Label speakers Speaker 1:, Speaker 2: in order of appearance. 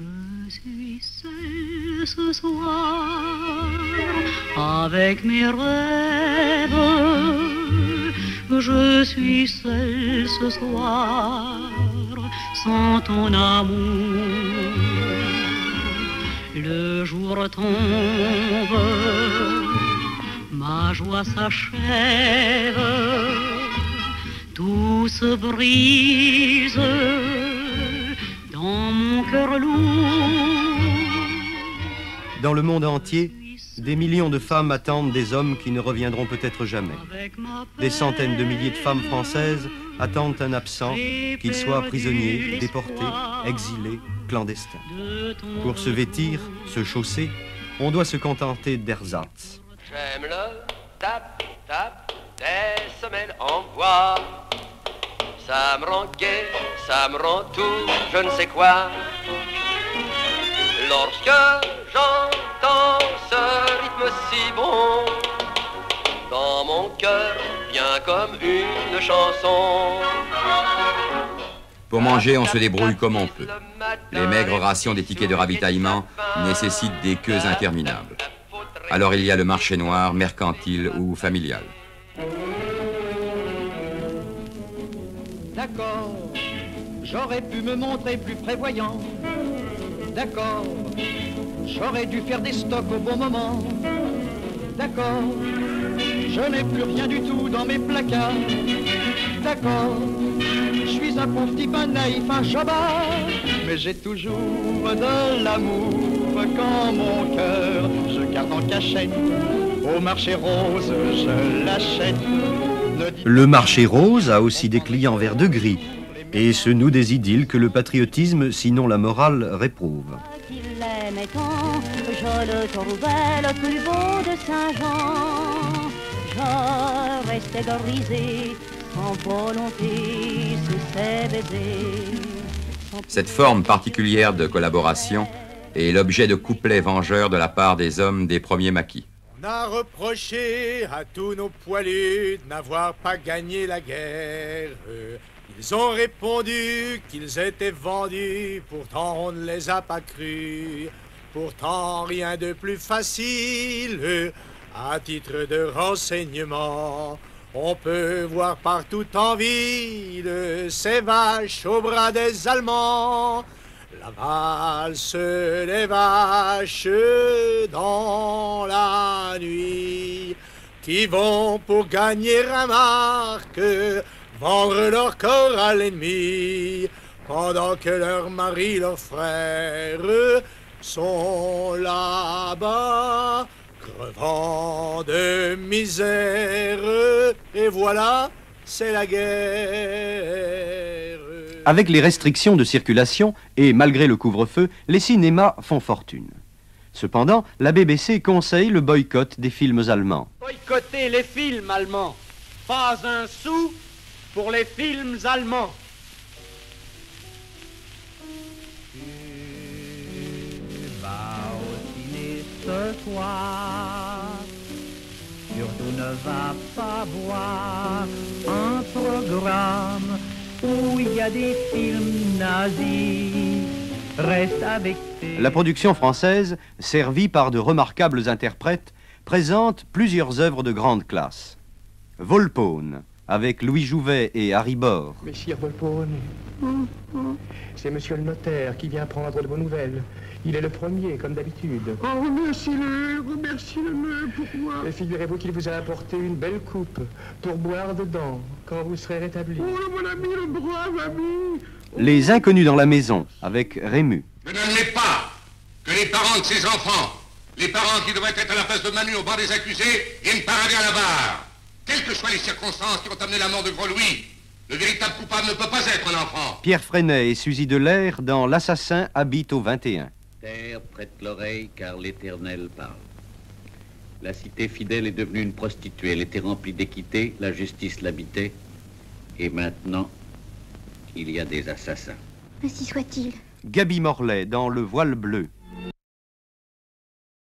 Speaker 1: Je suis seule ce soir avec mes rêves. Je suis seule ce soir sans ton amour. Le jour tombe, ma joie s'achève, tout se brise dans
Speaker 2: le monde entier, des millions de femmes attendent des hommes qui ne reviendront peut-être jamais. Des centaines de milliers de femmes françaises attendent un absent, qu'il soit prisonnier, déporté, exilé, clandestin. Pour se vêtir, se chausser, on doit se contenter d'ersatz.
Speaker 3: J'aime le tap, tap des semelles en bois. Ça me rend gai, ça me rend tout, je ne sais quoi. Lorsque j'entends ce rythme si bon, dans mon cœur vient comme une chanson.
Speaker 4: Pour manger, on se débrouille comme on peut. Les maigres rations des tickets de ravitaillement nécessitent des queues interminables. Alors il y a le marché noir, mercantile ou familial.
Speaker 5: D'accord, j'aurais pu me montrer plus prévoyant. D'accord, j'aurais dû faire des stocks au bon moment. D'accord, je n'ai plus rien du tout dans mes placards. D'accord, je suis un pauvre type, un naïf, un. Mais j'ai toujours de l'amour quand mon cœur je garde en cachette. Au marché rose, je l'achète.
Speaker 2: Le marché rose a aussi des clients verts de gris et se noue des idylles que le patriotisme, sinon la morale, réprouve.
Speaker 4: Cette forme particulière de collaboration est l'objet de couplets vengeurs de la part des hommes des premiers maquis.
Speaker 6: On a reproché à tous nos poilus de n'avoir pas gagné la guerre. Ils ont répondu qu'ils étaient vendus, pourtant on ne les a pas crus. Pourtant rien de plus facile à titre de renseignement. On peut voir partout en ville ces vaches au bras des Allemands. La valse des vaches dans la nuit qui vont pour gagner un marque vendre leur corps à l'ennemi pendant que leurs maris, leurs frères sont là-bas crevant de misère. Et voilà c'est la guerre
Speaker 2: Avec les restrictions de circulation et malgré le couvre-feu, les cinémas font fortune. Cependant, la BBC conseille le boycott des films allemands.
Speaker 5: boycotter les films allemands. Pas un sou pour les films allemands.
Speaker 7: va au ciné ce soir. Surtout ne va pas voir un programme où il y a des films nazis. Reste avec tes...
Speaker 2: La production française, servie par de remarquables interprètes, présente plusieurs œuvres de grande classe. Volpone, avec Louis Jouvet et Harry Bor.
Speaker 8: Messire Volpone, c'est monsieur le notaire qui vient prendre de vos nouvelles. Il est le premier, comme d'habitude.
Speaker 9: Oh, remercie-le, remercie-le pour moi.
Speaker 8: Et figurez-vous qu'il vous a apporté une belle coupe pour boire dedans quand vous serez rétabli.
Speaker 9: Oh, mon ami, le brave ami.
Speaker 2: Les Inconnus dans la maison, avec Rému.
Speaker 10: Je n'admets pas que les parents de ces enfants, les parents qui devraient être à la place de Manu au banc des accusés, viennent parader à la barre. Quelles que soient les circonstances qui ont amené la mort de Gros Louis, le véritable coupable ne peut pas être un enfant.
Speaker 2: Pierre Freinet et Suzy Delair dans L'assassin habite au 21.
Speaker 11: Terre, prête l'oreille, car l'Éternel parle. La cité fidèle est devenue une prostituée. Elle était remplie d'équité, la justice l'habitait. Et maintenant, il y a des assassins.
Speaker 12: Ainsi soit-il.
Speaker 2: Gaby Morlaix dans Le voile bleu.